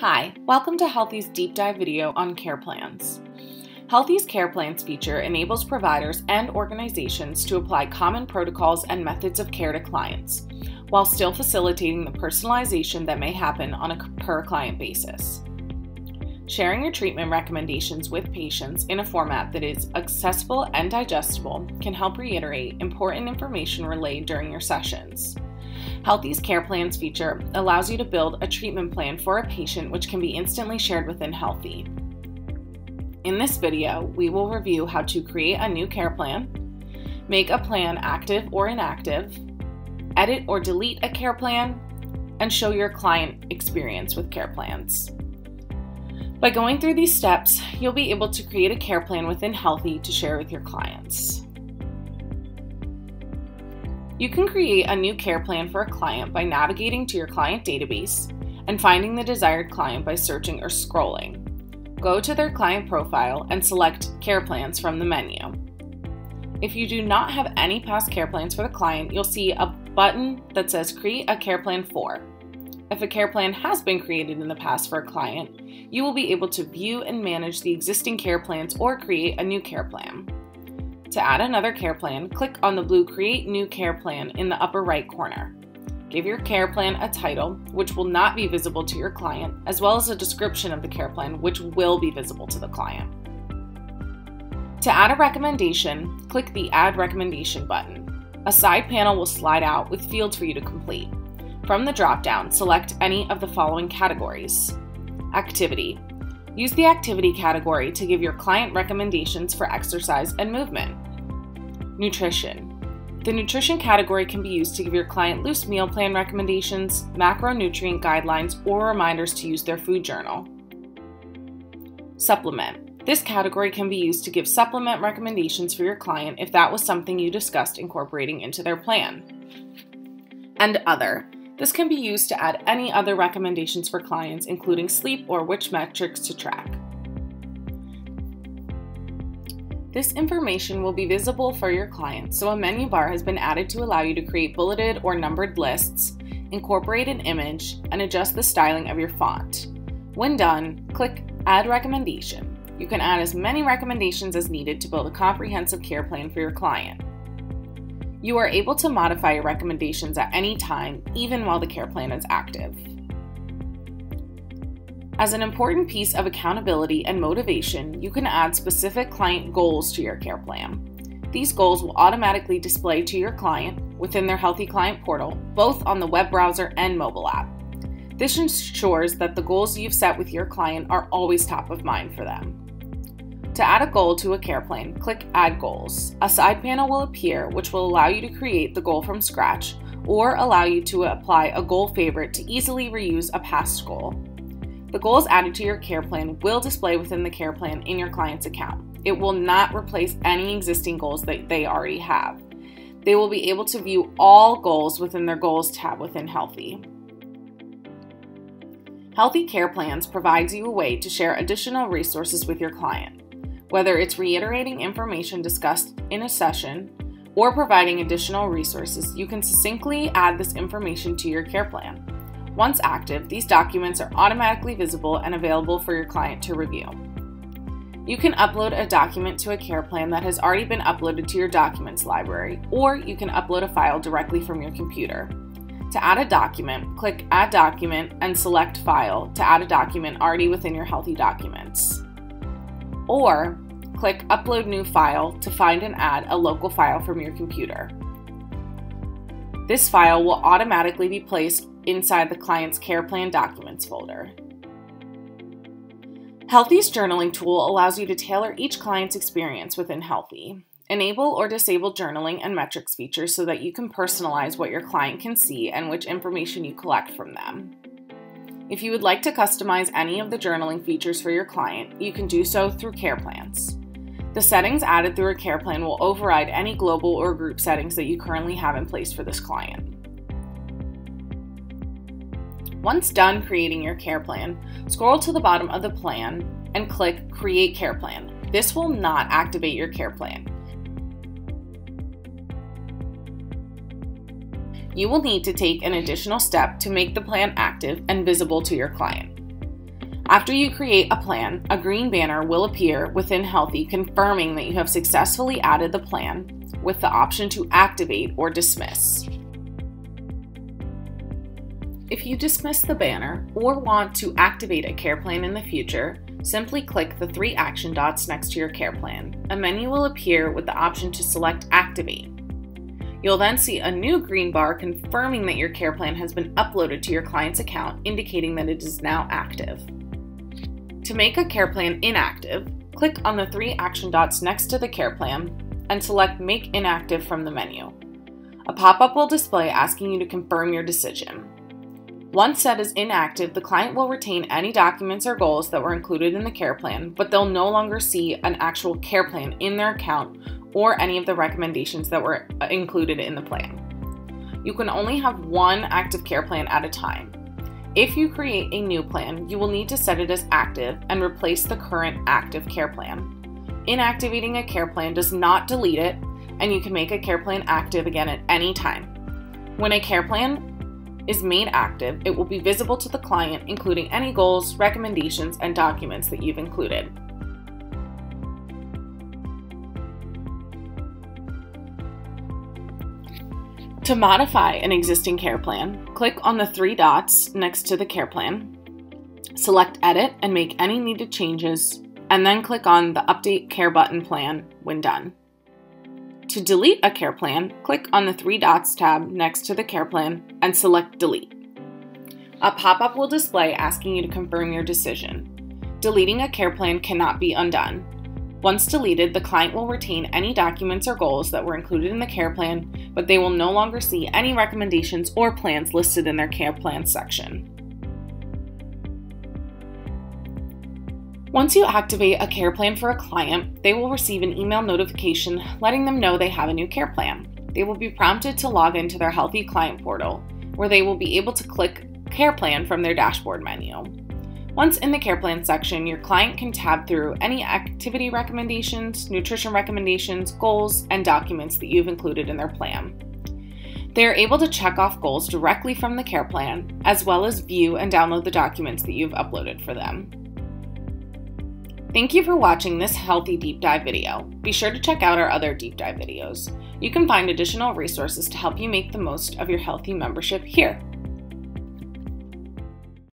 Hi, welcome to Healthie's deep dive video on care plans. Healthie's Care Plans feature enables providers and organizations to apply common protocols and methods of care to clients, while still facilitating the personalization that may happen on a per client basis. Sharing your treatment recommendations with patients in a format that is accessible and digestible can help reiterate important information relayed during your sessions. Healthie's Care Plans feature allows you to build a treatment plan for a patient which can be instantly shared within Healthie. In this video, we will review how to create a new care plan, make a plan active or inactive, edit or delete a care plan, and show your client experience with care plans. By going through these steps, you'll be able to create a care plan within Healthie to share with your clients. You can create a new care plan for a client by navigating to your client database and finding the desired client by searching or scrolling go to their client profile and select Care Plans from the menu. If you do not have any past care plans for the client, you'll see a button that says Create a Care Plan for. If a care plan has been created in the past for a client, you will be able to view and manage the existing care plans or create a new care plan. To add another care plan, click on the blue Create New Care Plan in the upper right corner. Give your care plan a title, which will not be visible to your client, as well as a description of the care plan, which will be visible to the client. To add a recommendation, click the Add Recommendation button. A side panel will slide out with fields for you to complete. From the dropdown, select any of the following categories Activity. Use the activity category to give your client recommendations for exercise and movement. Nutrition. The nutrition category can be used to give your client loose meal plan recommendations, macronutrient guidelines, or reminders to use their food journal. Supplement. This category can be used to give supplement recommendations for your client if that was something you discussed incorporating into their plan. And Other. This can be used to add any other recommendations for clients, including sleep or which metrics to track. This information will be visible for your client, so a menu bar has been added to allow you to create bulleted or numbered lists, incorporate an image, and adjust the styling of your font. When done, click Add Recommendation. You can add as many recommendations as needed to build a comprehensive care plan for your client. You are able to modify your recommendations at any time, even while the care plan is active. As an important piece of accountability and motivation, you can add specific client goals to your care plan. These goals will automatically display to your client within their Healthie Client portal, both on the web browser and mobile app. This ensures that the goals you've set with your client are always top of mind for them. To add a goal to a care plan, click Add Goals. A side panel will appear which will allow you to create the goal from scratch or allow you to apply a goal favorite to easily reuse a past goal. The goals added to your care plan will display within the care plan in your client's account. It will not replace any existing goals that they already have. They will be able to view all goals within their Goals tab within Healthie. Healthie Care Plans provides you a way to share additional resources with your client, whether it's reiterating information discussed in a session or providing additional resources. You can succinctly add this information to your care plan. Once active, these documents are automatically visible and available for your client to review. You can upload a document to a care plan that has already been uploaded to your documents library, or you can upload a file directly from your computer. To add a document, click Add Document and select File to add a document already within your Healthie Documents. Or click Upload New File to find and add a local file from your computer. This file will automatically be placed inside the client's care plan documents folder. Healthie's journaling tool allows you to tailor each client's experience within Healthie. Enable or disable journaling and metrics features so that you can personalize what your client can see and which information you collect from them. If you would like to customize any of the journaling features for your client, you can do so through Care Plans. The settings added through a care plan will override any global or group settings that you currently have in place for this client. Once done creating your care plan, scroll to the bottom of the plan and click Create Care Plan. This will not activate your care plan. You will need to take an additional step to make the plan active and visible to your client. After you create a plan, a green banner will appear within Healthie confirming that you have successfully added the plan with the option to activate or dismiss. If you dismiss the banner or want to activate a care plan in the future, simply click the three action dots next to your care plan. A menu will appear with the option to select Activate. You'll then see a new green bar confirming that your care plan has been uploaded to your client's account, indicating that it is now active. To make a care plan inactive, click on the three action dots next to the care plan and select Make Inactive from the menu. A pop up will display asking you to confirm your decision. Once set as inactive, the client will retain any documents or goals that were included in the care plan, but they'll no longer see an actual care plan in their account or any of the recommendations that were uh, included in the plan. You can only have one active care plan at a time. If you create a new plan, you will need to set it as active and replace the current active care plan. Inactivating a care plan does not delete it, and you can make a care plan active again at any time. When a care plan is made active, it will be visible to the client, including any goals, recommendations, and documents that you've included. To modify an existing care plan, click on the three dots next to the care plan, select Edit and make any needed changes, and then click on the Update Care button plan when done. To delete a care plan, click on the three dots tab next to the care plan and select Delete. A pop up will display asking you to confirm your decision. Deleting a care plan cannot be undone. Once deleted, the client will retain any documents or goals that were included in the care plan, but they will no longer see any recommendations or plans listed in their care plan section. Once you activate a care plan for a client, they will receive an email notification letting them know they have a new care plan. They will be prompted to log into their Healthie Client portal, where they will be able to click Care Plan from their dashboard menu. Once in the Care Plan section, your client can tab through any activity recommendations, nutrition recommendations, goals, and documents that you've included in their plan. They are able to check off goals directly from the care plan, as well as view and download the documents that you've uploaded for them. Thank you for watching this Healthie deep dive video. Be sure to check out our other deep dive videos. You can find additional resources to help you make the most of your Healthie membership here.